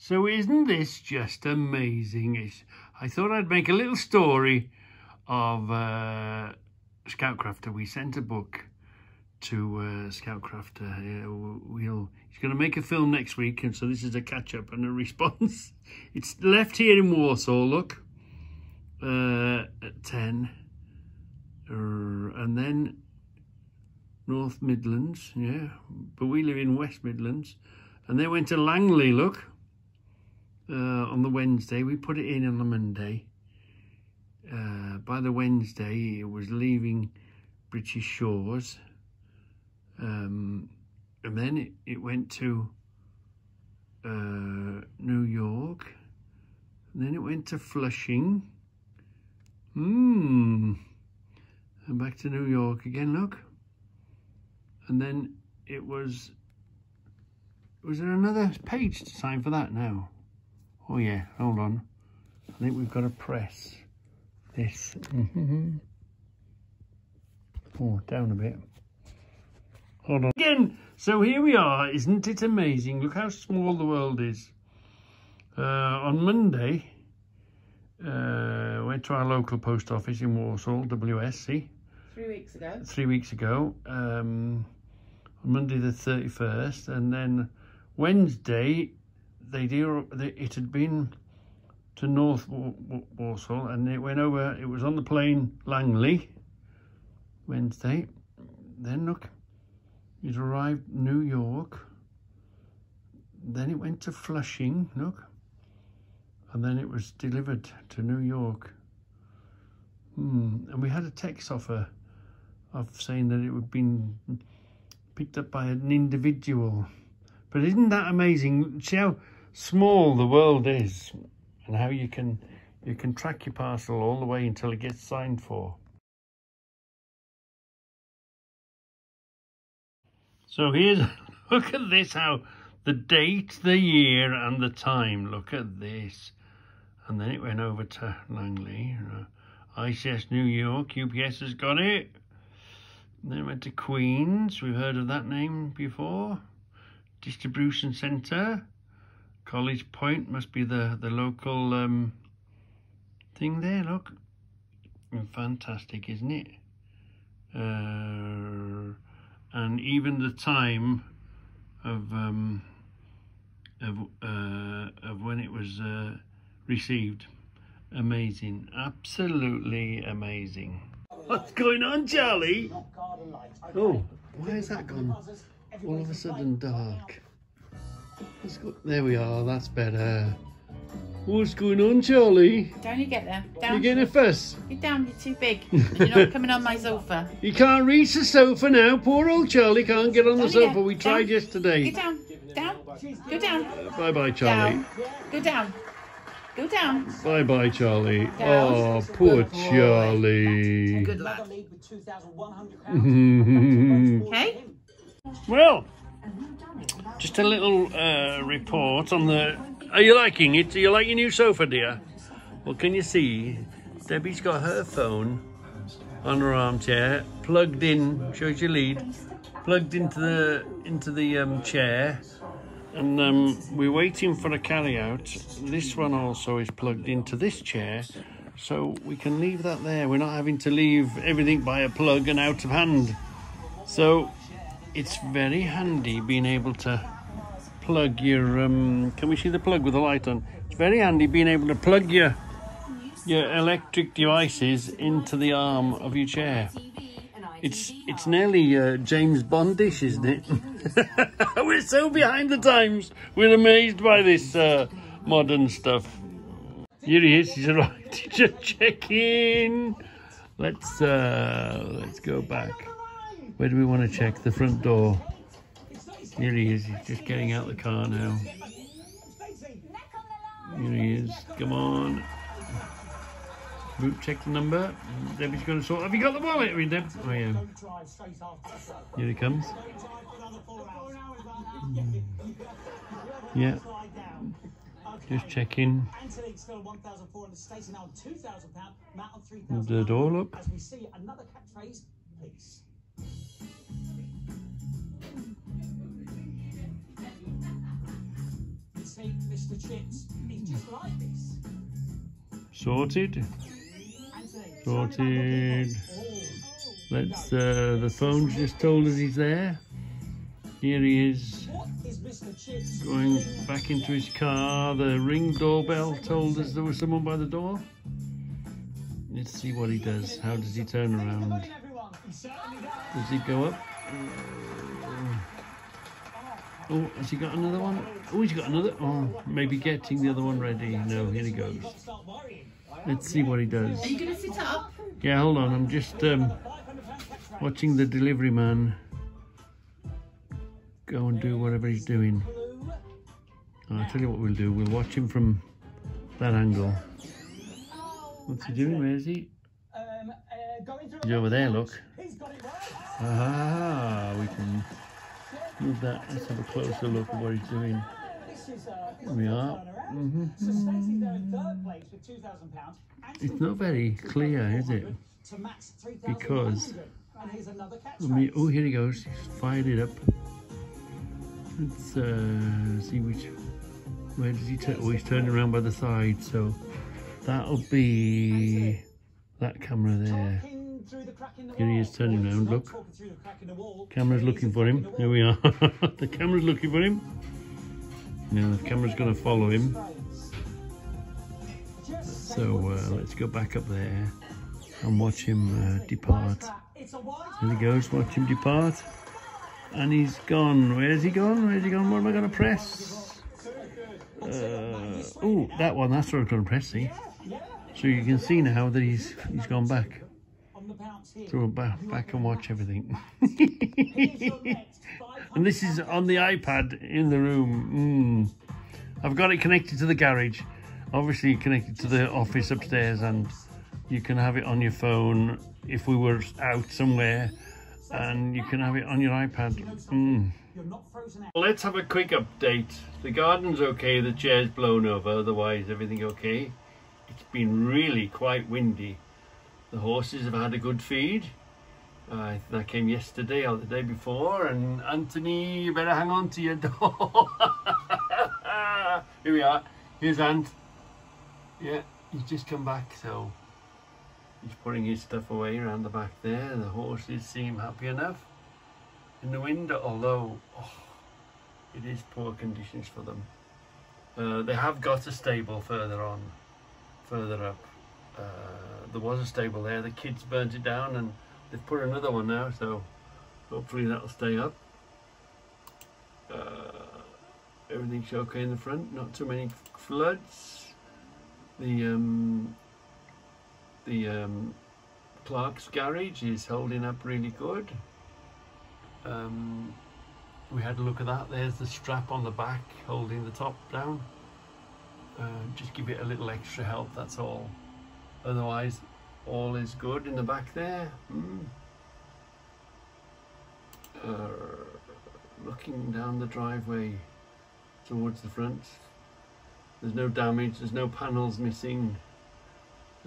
So isn't this just amazing? It's, I thought I'd make a little story of uh, Scoutcrafter. We sent a book to uh, Scoutcrafter. Uh, we'll, he's going to make a film next week, and so this is a catch-up and a response. it's left here in Walsall, look, uh, at 10. and then North Midlands, yeah, but we live in West Midlands. And they went to Langley, look, uh, on the Wednesday. We put it in on the Monday. Uh, by the Wednesday, it was leaving British shores. Um, and then it, it went to uh, New York. And then it went to Flushing. Hmm. And back to New York again, look. And then it was was there another page to sign for that now? Oh yeah, hold on. I think we've got to press this. oh, down a bit. Hold on. Again, so here we are. Isn't it amazing? Look how small the world is. Uh, on Monday, uh, went to our local post office in Walsall, WSC. Three weeks ago. Three weeks ago. Um, on Monday the 31st. And then Wednesday, they do, it had been to North Walsall and it went over, it was on the plane Langley, Wednesday. Then look, it arrived New York. Then it went to Flushing, look. And then it was delivered to New York. Hmm. And we had a text offer of saying that it had been picked up by an individual. But isn't that amazing? See how small the world is and how you can you can track your parcel all the way until it gets signed for. So here's, look at this, how the date, the year and the time, look at this. And then it went over to Langley, ICS New York, UPS has got it. And then it went to Queens, we've heard of that name before distribution centre. College Point must be the, the local um, thing there, look. Fantastic, isn't it? Uh, and even the time of um, of, uh, of when it was uh, received. Amazing, absolutely amazing. What's going on, Charlie? Oh, why has that gone? all of a sudden dark. Go, there we are, that's better. What's going on, Charlie? Down you get there. Down. You're getting a fuss? You're down, you're too big. you're not coming on my sofa. You can't reach the sofa now. Poor old Charlie can't get on down the sofa. We tried yesterday. Get down. Down. Go down. Uh, bye bye, Charlie. Down. Go down. Go down. Bye bye, Charlie. Down. Oh, poor Good Charlie. Good lad. okay. Well, just a little uh, report on the... Are you liking it? Do you like your new sofa, dear? Well, can you see? Debbie's got her phone on her armchair, plugged in, shows your lead, plugged into the into the um, chair, and um, we're waiting for a carry-out. This one also is plugged into this chair, so we can leave that there. We're not having to leave everything by a plug and out of hand. So it's very handy being able to plug your um, can we see the plug with the light on? It's very handy being able to plug your your electric devices into the arm of your chair. It's it's nearly uh, James Bondish isn't it? We're so behind the times. We're amazed by this uh, modern stuff. Here he is. He's arrived just check in let's uh, let's go back where do we want to check? The front door. Here he is. He's just getting out the car now. Here he is. Come on. Boot, check the number. Debbie's going to sort. Have you got the wallet with Deb? Oh, yeah. Here he comes. Yeah. Just checking. The door look. see, Mr. Chips, he's just like this. Sorted. Sorted. Let's, uh, the phone's just told us he's there. Here he is, what is Mr. Chips? going back into his car. The ring doorbell told us there was someone by the door. Let's see what he does. How does he turn around? Morning, everyone. He certainly does. Does he go up? Oh, has he got another one? Oh, he's got another. Oh, maybe getting the other one ready. No, here he goes. Let's see what he does. Are you going to sit up? Yeah, hold on. I'm just um, watching the delivery man go and do whatever he's doing. I'll tell you what we'll do. We'll watch him from that angle. What's he doing? Where is he? Um, uh, He's over there, look. He's got it right. Ah, we can move that. Let's have a closer look at what he's doing. We are. hmm thousand pounds. It's not very clear, is it? Because- oh, here he goes. He's fired it up. Let's uh, see which. Where does he turn? Oh, he's turning around by the side, so that'll be that camera there. Talking the crack Here he is turning Well, he's round, look. talking through the crack in the wall. Camera's looking for him. Here we are. the camera's looking for him. Now the camera's going to follow him. wall. Just say So uh, let's go back up there and watch him uh, depart. Here he goes, watch him depart. And he's gone. Where's he gone? Where's he gone? What am I going to press? Uh, oh, that one. That's what I'm going to press, see? So you can see now that he's he's gone back. on the bounce here. So we'll back, back and watch everything. Here's your next 500 and this is on the iPad in the room. Mm. I've got it connected to the garage. Obviously connected to the office upstairs and you can have it on your phone if we were out somewhere and you can have it on your iPad. Mm. You're not frozen out. Let's have a quick update. The garden's okay, the chair's blown over, otherwise everything okay. It's been really quite windy. The horses have had a good feed. Uh, that came yesterday or the day before, and Anthony, you better hang on to your door. Here we are. Here's Ant. Yeah, he's just come back, so he's putting his stuff away around the back there. The horses seem happy enough in the wind, although oh, it is poor conditions for them. Uh, they have got a stable further on, further up. Uh, there was a stable there, the kids burnt it down and they've put another one now, so hopefully that'll stay up. Uh, everything's okay in the front, not too many floods. The um, the um, Clark's garage is holding up really good. Um, we had a look at that. There's the strap on the back holding the top down. Uh, just give it a little extra help, that's all. Otherwise, all is good in the back there. Mm. Uh, looking down the driveway towards the front. There's no damage, there's no panels missing.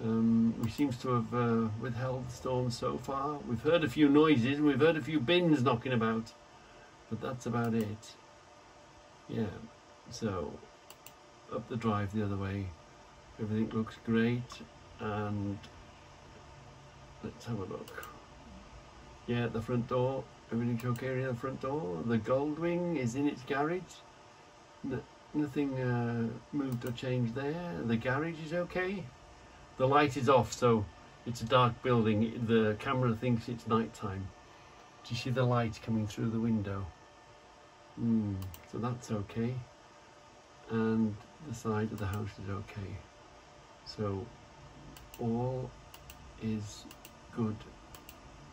Um, we seems to have uh, withheld the storm so far. We've heard a few noises and we've heard a few bins knocking about, but that's about it. Yeah, so up the drive the other way, everything looks great, and let's have a look. Yeah, the front door, everything's okay near the front door. The Goldwing is in its garage. No, nothing uh, moved or changed there. The garage is okay. The light is off, so it's a dark building. The camera thinks it's night time. Do you see the light coming through the window? Mm, so that's okay. And the side of the house is okay. So all is good.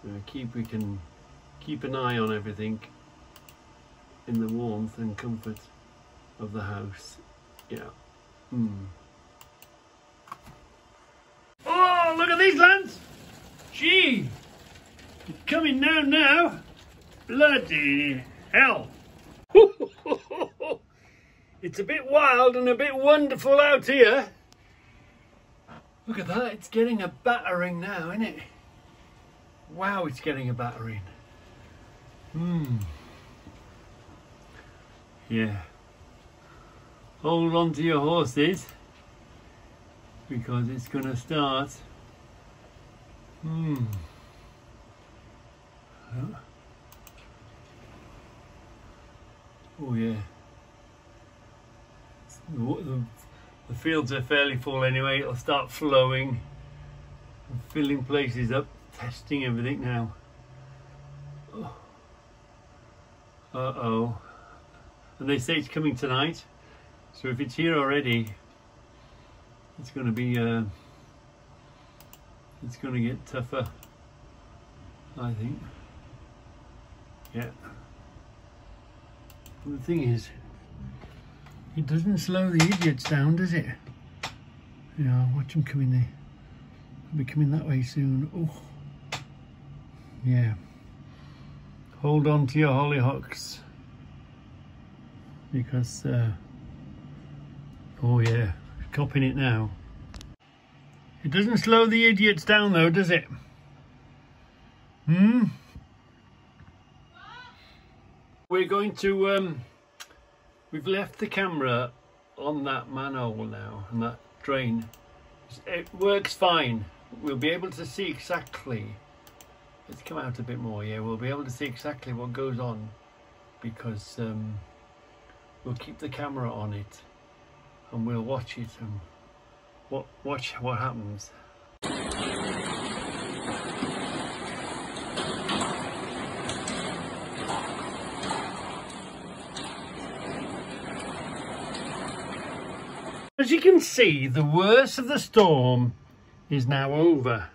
Uh, keep we can keep an eye on everything in the warmth and comfort of the house. Yeah. Mm. Oh, look at these lands! Gee! Coming down now! Bloody hell! it's a bit wild and a bit wonderful out here. Look at that, it's getting a battering now, isn't it? Wow, it's getting a battering. Hmm. Yeah. hold on to your horses because it's going to start. Hmm. Oh yeah. The, the fields are fairly full anyway. It'll start flowing, and filling places up, testing everything now. Oh. And they say it's coming tonight. So if it's here already, it's going to be, uh, it's going to get tougher, I think. Yeah. Well, the thing is, it doesn't slow the idiots down, does it? Yeah, watch them coming there. They'll be coming that way soon. Oh, yeah. Hold on to your hollyhocks because, uh, oh yeah, copying it now. It doesn't slow the idiots down though, does it? Hmm? We're going to, um, we've left the camera on that manhole now and that drain. It works fine. We'll be able to see exactly, let's come out a bit more, yeah, we'll be able to see exactly what goes on because um, we'll keep the camera on it and we'll watch it and watch what happens. As you can see, the worst of the storm is now over.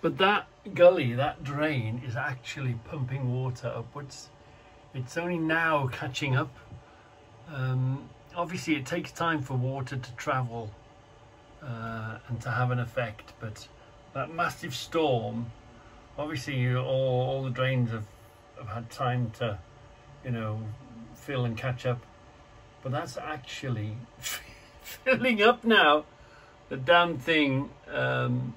But that gully, that drain, is actually pumping water upwards. It's only now catching up. Um, obviously, it takes time for water to travel uh, and to have an effect, but that massive storm, obviously, all, all the drains have, have had time to, you know, fill and catch up. But that's actually filling up now. The damn thing. Um,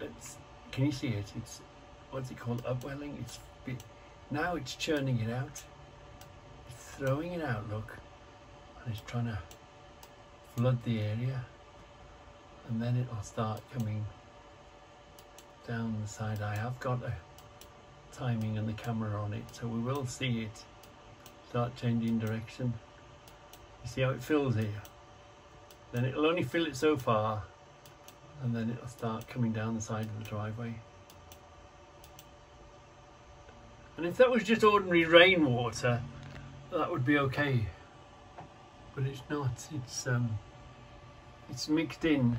it's, can you see it? It's what's it called? Upwelling. It's now it's churning it out. It's throwing it out. Look, and it's trying to flood the area, and then it'll start coming down the side. I have got a timing and the camera on it, so we will see it start changing direction. You see how it fills here? Then it'll only fill it so far and then it'll start coming down the side of the driveway. And if that was just ordinary rainwater, that would be okay. But it's not. It's um, it's mixed in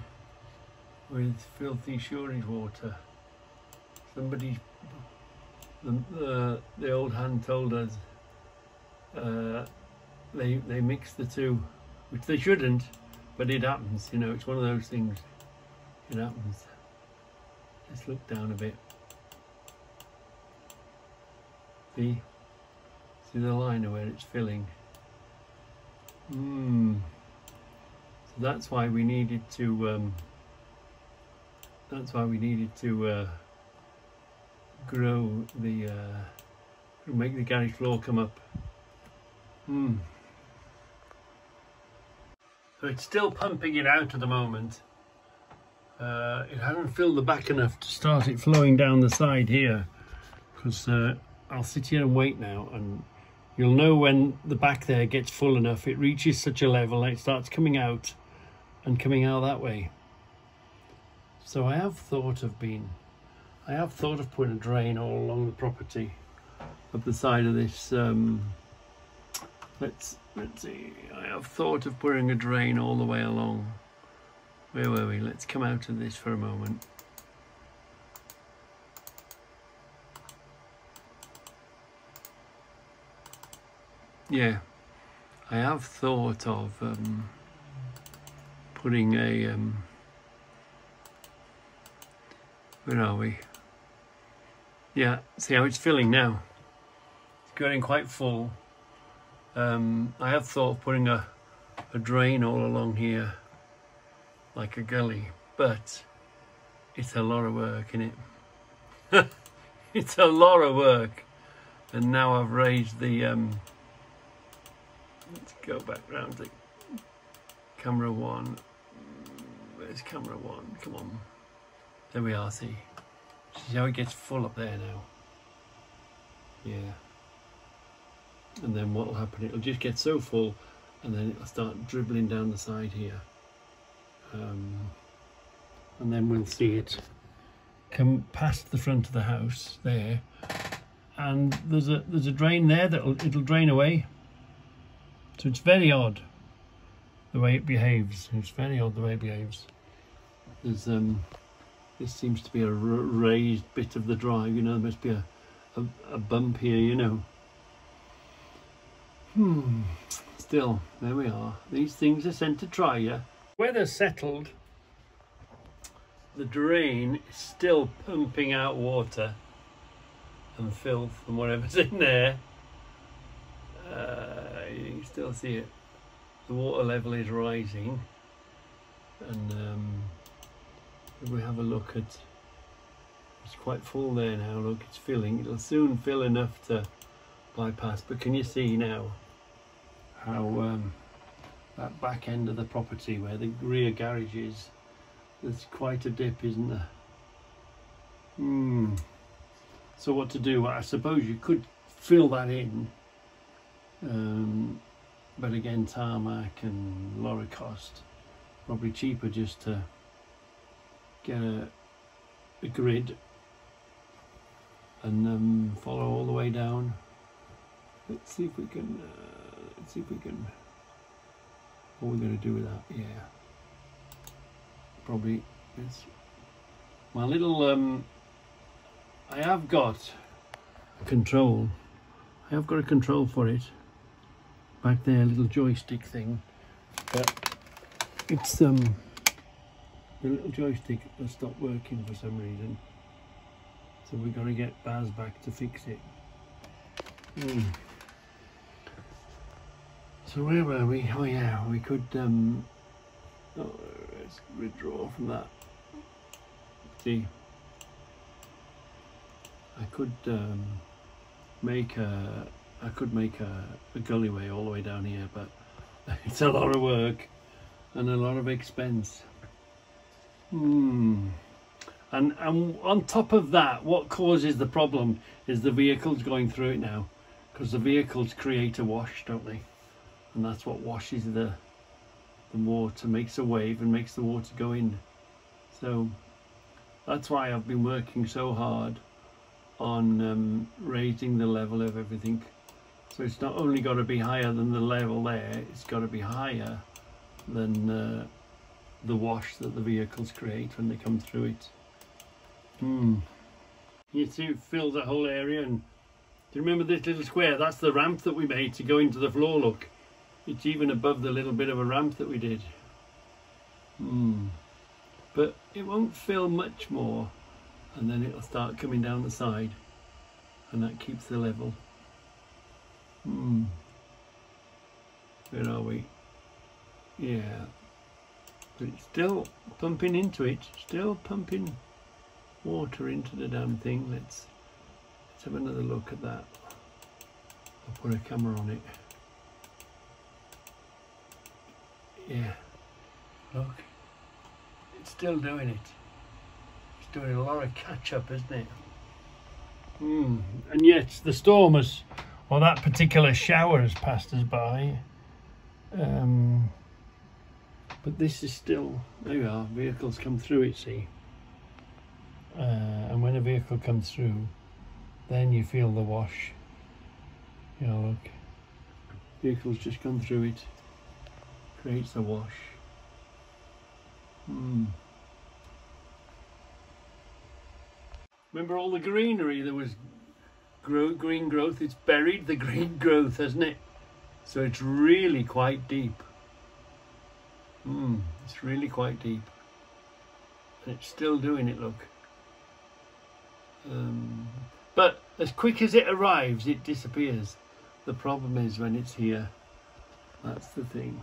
with filthy sewerage water. Somebody, the, the, the old hand told us uh, they they mix the two, which they shouldn't, but it happens. You know, it's one of those things. It happens. Let's look down a bit. See, see the liner where it's filling. Hmm. So that's why we needed to. Um, that's why we needed to uh, grow the. Uh, make the garage floor come up. Hmm. So it's still pumping it out at the moment. Uh, it hasn't filled the back enough to start it flowing down the side here. Because uh, I'll sit here and wait now and you'll know when the back there gets full enough, it reaches such a level that it starts coming out and coming out that way. So I have thought of being, I have thought of putting a drain all along the property up the side of this um, Let's let's see. I have thought of putting a drain all the way along. Where were we? Let's come out of this for a moment. Yeah, I have thought of um, putting a. Um, where are we? Yeah, see how it's filling now. It's getting quite full. Um, I have thought of putting a, a drain all along here, like a gully, but it's a lot of work, isn't it? it's a lot of work. And now I've raised the, um, go back round to camera one. Where's camera one? Come on. There we are, see. See how it gets full up there now? Yeah. And then what will happen, it'll just get so full and then it'll start dribbling down the side here. Um, and then we'll see it come past the front of the house there. And there's a there's a drain there that it'll drain away. So it's very odd the way it behaves. It's very odd the way it behaves. There's um this seems to be a raised bit of the drive you know there must be a a, a bump here you know hmm. Still there we are. These things are sent to try you weather settled. The drain is still pumping out water and filth and whatever's in there. Uh, you can still see it. The water level is rising. And um, if we have a look at it's quite full there now. Look it's filling. It'll soon fill enough to bypass. But can you see now how um, that back end of the property where the rear garage is there's quite a dip, isn't there? Hmm. So what to do? I suppose you could fill that in. Um, but again, tarmac and lorry cost. Probably cheaper just to get a, a grid and um, follow all the way down. Let's see if we can, uh, let's see if we can, what we're going to do with that, yeah. Probably is my little um I have got control I have got a control for it back there little joystick thing but it's um the little joystick has stopped working for some reason. So we're going to get Baz back to fix it. Mm. So where were we oh yeah we could um oh, let's withdraw from that. See, I could um, make a, I could make a, a gullyway all the way down here, but it's a lot of work and a lot of expense. Hmm. And, and on top of that, what causes the problem is the vehicles going through it now. Because the vehicles create a wash, don't they? And that's what washes the, the water makes a wave and makes the water go in. So that's why I've been working so hard on um, raising the level of everything. So it's not only got to be higher than the level there it's got to be higher than uh, the wash that the vehicles create when they come through it. Hmm. You see it fills that whole area and do you remember this little square? That's the ramp that we made to go into the floor look it's even above the little bit of a ramp that we did. Hmm. But it won't fill much more and then it'll start coming down the side and that keeps the level. Hmm. Where are we? Yeah. But it's still pumping into it, still pumping water into the damn thing. Let's, let's have another look at that. I'll put a camera on it. Yeah. Look. It's still doing it. It's doing a lot of catch up, isn't it? Hmm. And yet the storm has, or that particular shower has passed us by. Um, but this is still, there we are, vehicles come through it, see. Uh, and when a vehicle comes through, then you feel the wash. You know, look, vehicles just come through it creates a wash. Hmm. Remember all the greenery there was grow, green growth, it's buried the green growth, hasn't it? So it's really quite deep. Hmm, it's really quite deep. And it's still doing it, look. Um, but as quick as it arrives, it disappears. The problem is when it's here, that's the thing.